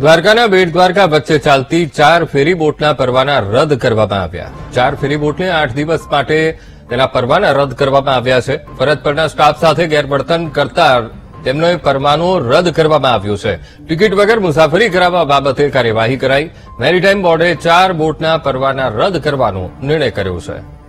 દ્વારકાના બેટ દ્વારકા વચ્ચે ચાલતી ચાર ફેરી બોટના પરવાના રદ કરવામાં આવ્યા. ચાર ફેરી બોટને આઠ દિવસ માટે તેના પરવાના રદ કરવામાં આવ્યા છે. ફરજ પરના સ્ટાફ સાથે ગેરવર્તન કરતા તેમનો પરવાનો રદ કરવામાં આવ્યો છે. ટિકિટ વગર મુસાફરી કરાવવા બાબતે કાર્યવાહી કરાઈ. મેરીટાઈમ બોર્ડે ચાર બોટના પરવાના રદ કરવાનો નિર્ણય કર્યો છે.